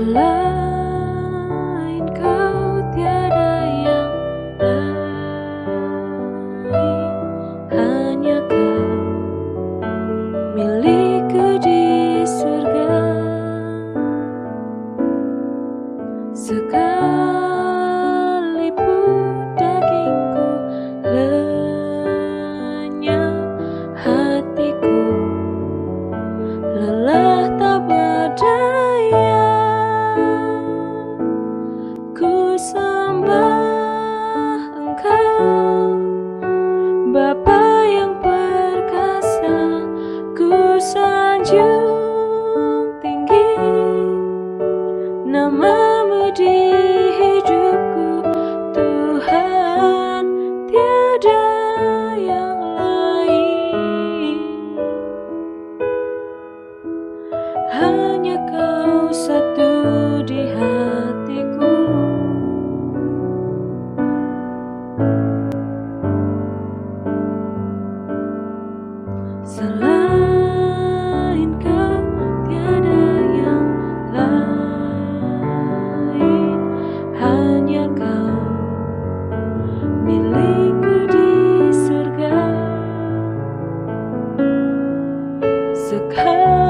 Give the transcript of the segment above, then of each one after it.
selain kau tiada yang lain. Hanya kau milik diri sakai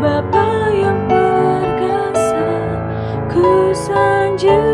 Bapa yang perkasa, ku sanjung.